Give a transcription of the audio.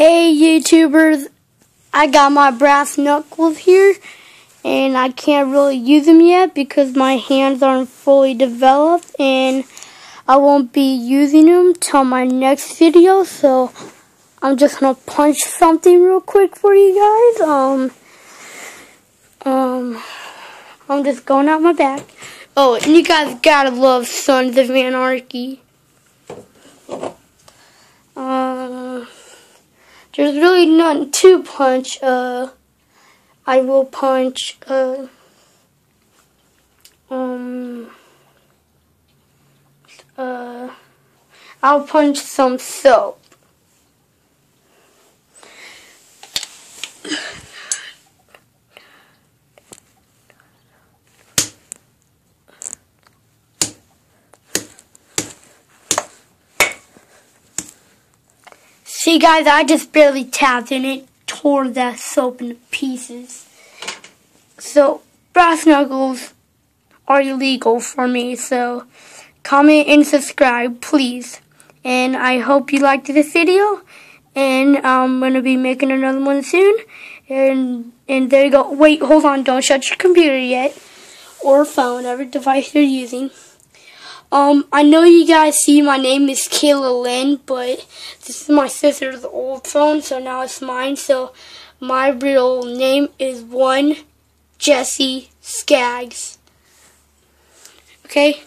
Hey YouTubers, I got my brass knuckles here and I can't really use them yet because my hands aren't fully developed and I won't be using them till my next video so I'm just gonna punch something real quick for you guys. Um, um, I'm just going out my back. Oh, and you guys gotta love Sons of Anarchy. Uh, there's really nothing to punch. Uh, I will punch. Uh, um. Uh, I'll punch some soap. See guys, I just barely tapped and it tore that soap into pieces. So, brass knuckles are illegal for me, so comment and subscribe, please. And I hope you liked this video, and I'm going to be making another one soon. And, and there you go. Wait, hold on, don't shut your computer yet, or phone, whatever device you're using. Um, I know you guys see my name is Kayla Lynne, but this is my sister's old phone, so now it's mine. So my real name is one Jesse Skaggs. Okay?